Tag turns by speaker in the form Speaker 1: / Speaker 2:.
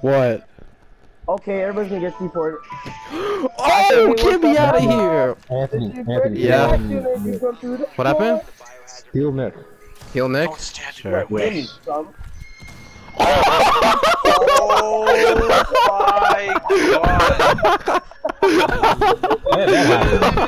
Speaker 1: What?
Speaker 2: Okay, everybody's gonna get deported.
Speaker 1: oh, get me out of here!
Speaker 3: Anthony, Anthony.
Speaker 1: Yeah. What happened?
Speaker 3: Heal Nick.
Speaker 1: Heal Nick? Sure.
Speaker 4: Wait. Oh
Speaker 2: my
Speaker 4: god!